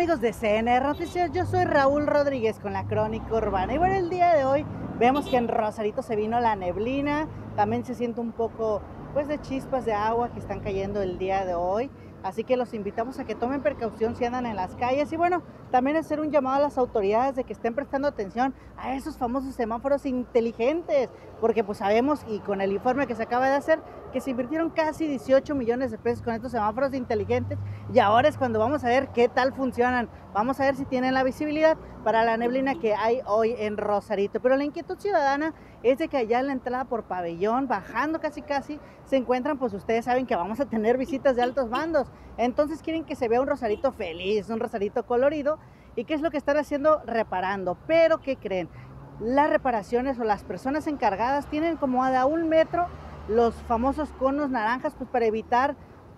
amigos de CNR Noticias? Yo soy Raúl Rodríguez con la Crónica Urbana. Y bueno, el día de hoy vemos que en Rosarito se vino la neblina, también se siente un poco pues de chispas de agua que están cayendo el día de hoy. Así que los invitamos a que tomen precaución si andan en las calles y bueno, también hacer un llamado a las autoridades de que estén prestando atención a esos famosos semáforos inteligentes, porque pues sabemos y con el informe que se acaba de hacer que se invirtieron casi 18 millones de pesos con estos semáforos inteligentes y ahora es cuando vamos a ver qué tal funcionan. Vamos a ver si tienen la visibilidad para la neblina que hay hoy en Rosarito. Pero la inquietud ciudadana es de que allá en la entrada por pabellón, bajando casi casi, se encuentran, pues ustedes saben que vamos a tener visitas de altos mandos. Entonces quieren que se vea un Rosarito feliz, un Rosarito colorido. ¿Y qué es lo que están haciendo? Reparando. Pero ¿qué creen? Las reparaciones o las personas encargadas tienen como a un metro los famosos conos naranjas pues para evitar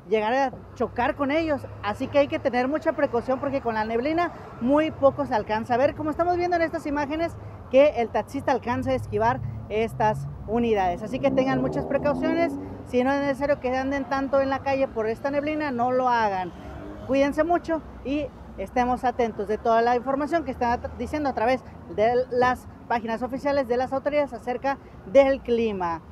llegar a chocar con ellos. Así que hay que tener mucha precaución porque con la neblina muy poco se alcanza a ver, como estamos viendo en estas imágenes, que el taxista alcanza a esquivar estas unidades. Así que tengan muchas precauciones. Si no es necesario que anden tanto en la calle por esta neblina, no lo hagan. Cuídense mucho y estemos atentos de toda la información que están diciendo a través de las páginas oficiales de las autoridades acerca del clima.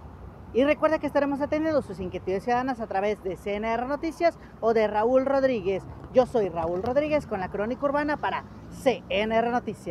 Y recuerda que estaremos atendiendo sus inquietudes ciudadanas a través de CNR Noticias o de Raúl Rodríguez. Yo soy Raúl Rodríguez con la Crónica Urbana para CNR Noticias.